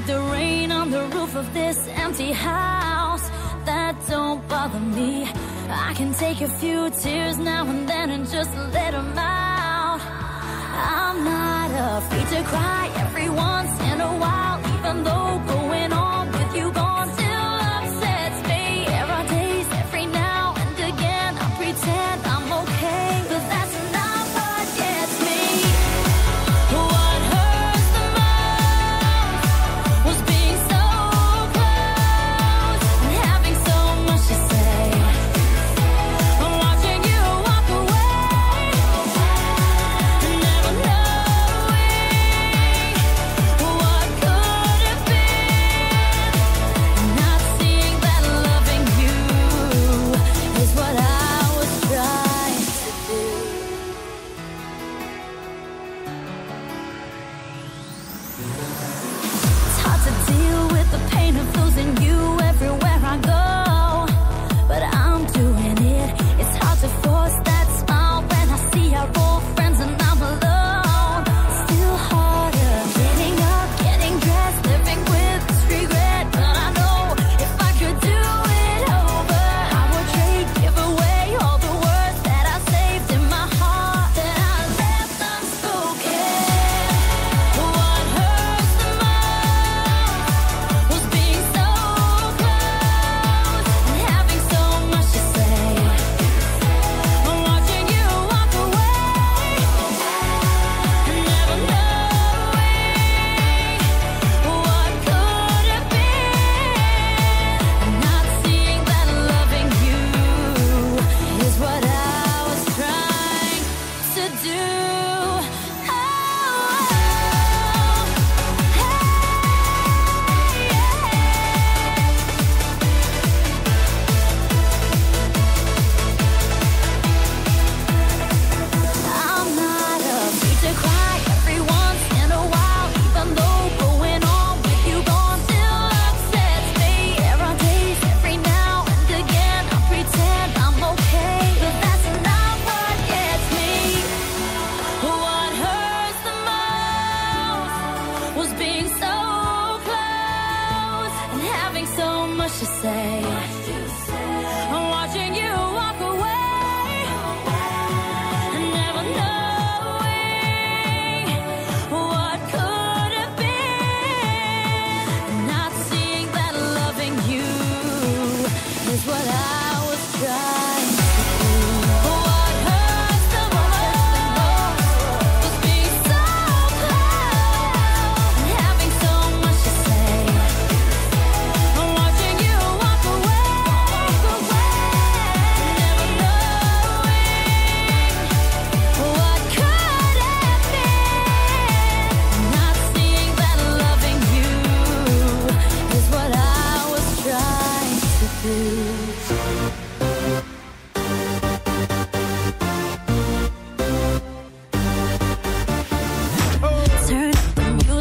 like the rain on the roof of this empty house. That don't bother me. I can take a few tears now and then and just let them out. I'm not afraid to cry. much to say.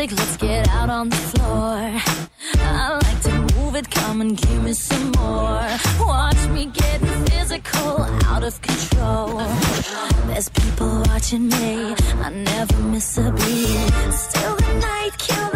music, let's get out on the floor. I like to move it, come and give me some more. Watch me get physical, out of control. There's people watching me, I never miss a beat. Still the night kills.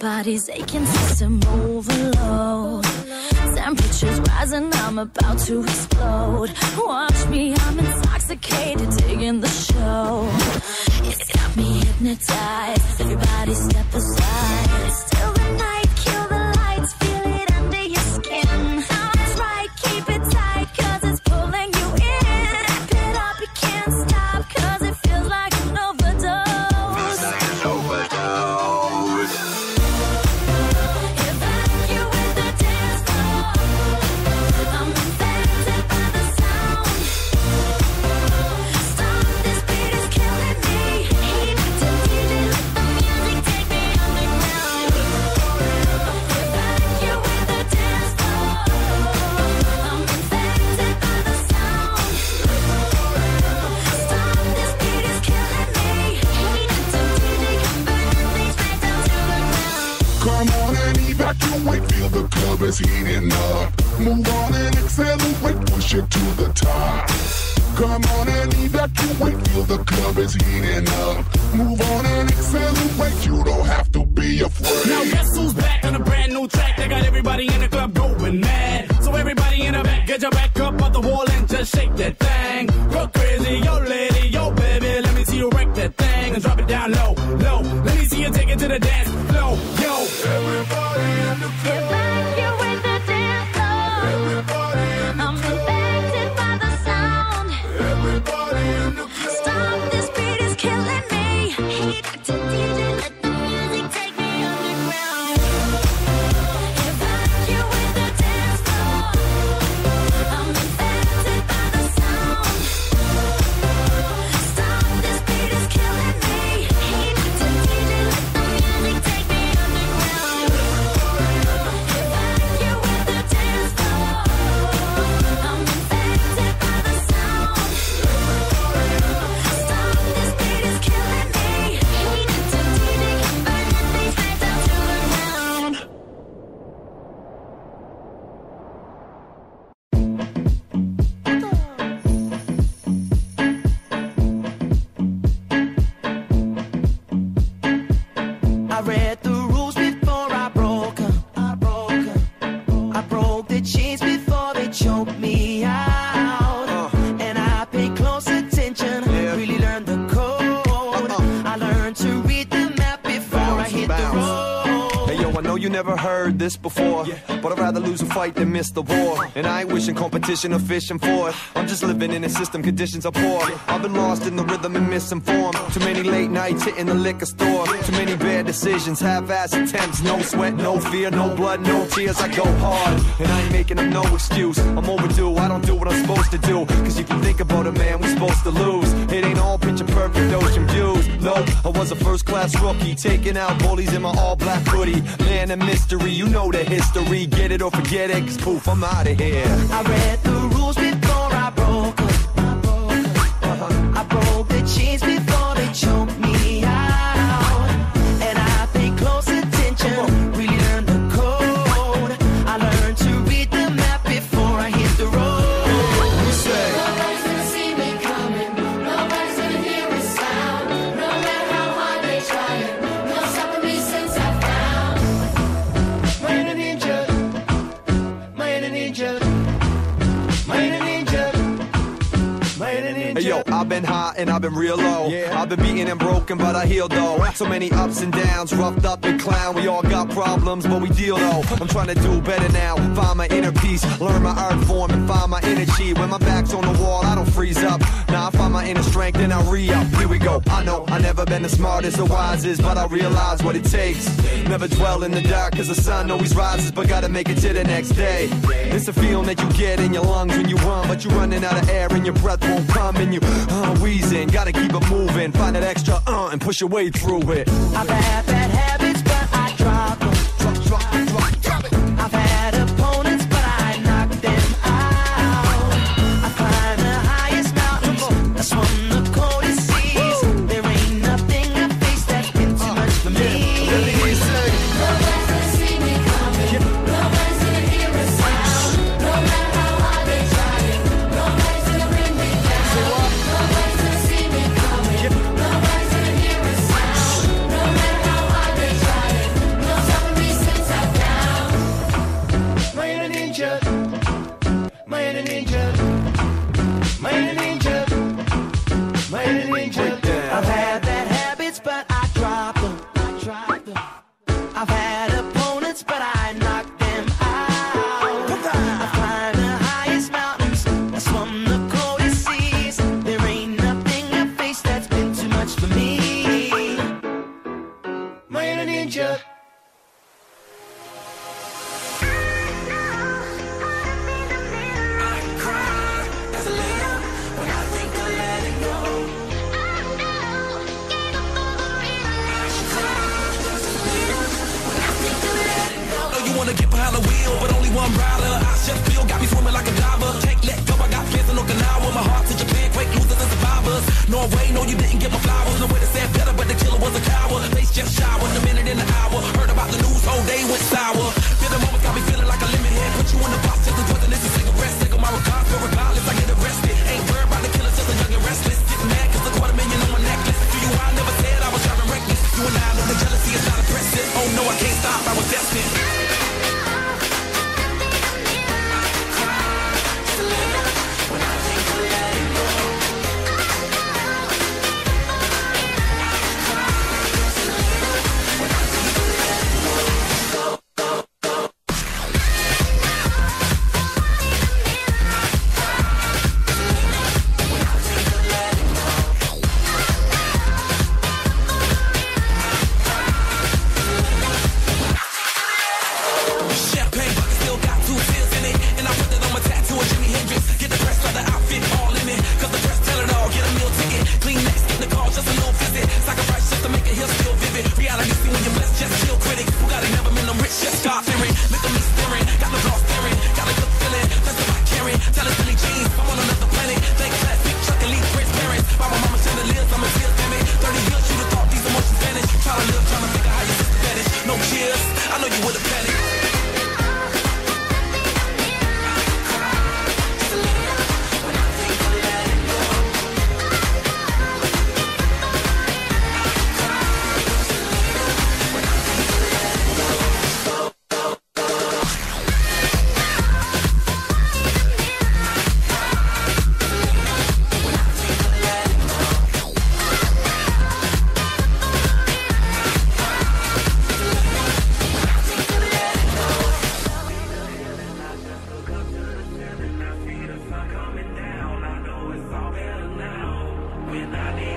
body's aching, system overload. Temperatures rising, I'm about to explode. Watch me, I'm intoxicated, digging the show. It's got me hypnotized. Everybody step aside. Heating up. Move on and accelerate, push it to the top. Come on and evacuate, feel the club is heating up. Move on and accelerate, you don't have to be afraid. Now guess who's back on a brand new track? They got everybody in the club going mad. So everybody in the back, get your back up on the wall and just shake that thing. Go crazy, yo lady, yo baby, let me see you wreck that thing and drop it down low, low. Let me see you take it to the dance before I hit the road. Hey yo, I know you never heard this before, but I'd rather lose a fight than miss the war. And I ain't wishing competition or fishing for it. I'm just living in a system, conditions are poor. I've been lost in the rhythm and misinformed. Too many late nights hitting the liquor store. Too many bad decisions, half-ass attempts. No sweat, no fear, no blood, no tears. I go hard, and I ain't making no excuse. I'm overdue, I don't do what I'm supposed to do. Cause you can think about it, man, we supposed to lose. It ain't all picture perfect ocean views. No, I was a first class rookie, taking out bullies in my all black hoodie. Man, a mystery, you know the history. Get it or forget it, cause poof, I'm out of here. I read I've been high and I've been real low. I've been beaten and broken, but I healed though. So many ups and downs, roughed up and clown. We all got problems, but we deal though. I'm trying to do better now. Find my inner peace, learn my art form, and find my energy. When my back's on the wall, I don't freeze up. Now I find my inner strength and I re up. Here we go. I know I never been the smartest or wisest, but I realize what it takes. Never dwell in the dark, cause the sun always rises, but gotta make it to the next day. It's a feeling that you get in your lungs when you run, but you're running out of air and your breath won't come and you uh, wheezing. Gotta keep it moving, find that extra uh and push your way through it. I've had bad habits, but I drop My inner nadie.